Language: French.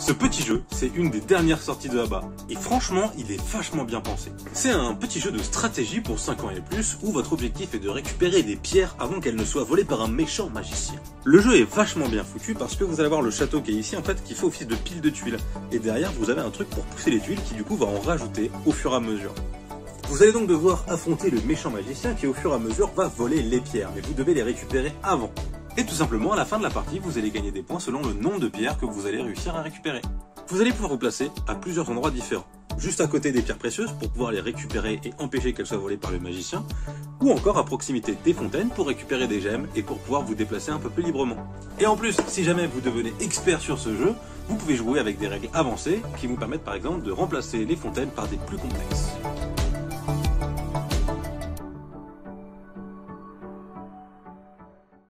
Ce petit jeu, c'est une des dernières sorties de Abba, et franchement, il est vachement bien pensé. C'est un petit jeu de stratégie pour 5 ans et plus, où votre objectif est de récupérer des pierres avant qu'elles ne soient volées par un méchant magicien. Le jeu est vachement bien foutu parce que vous allez voir le château qui est ici, en fait, qui fait office de pile de tuiles. Et derrière, vous avez un truc pour pousser les tuiles qui du coup va en rajouter au fur et à mesure. Vous allez donc devoir affronter le méchant magicien qui au fur et à mesure va voler les pierres, mais vous devez les récupérer avant. Et tout simplement, à la fin de la partie, vous allez gagner des points selon le nombre de pierres que vous allez réussir à récupérer. Vous allez pouvoir vous placer à plusieurs endroits différents. Juste à côté des pierres précieuses pour pouvoir les récupérer et empêcher qu'elles soient volées par le magicien, ou encore à proximité des fontaines pour récupérer des gemmes et pour pouvoir vous déplacer un peu plus librement. Et en plus, si jamais vous devenez expert sur ce jeu, vous pouvez jouer avec des règles avancées qui vous permettent par exemple de remplacer les fontaines par des plus complexes.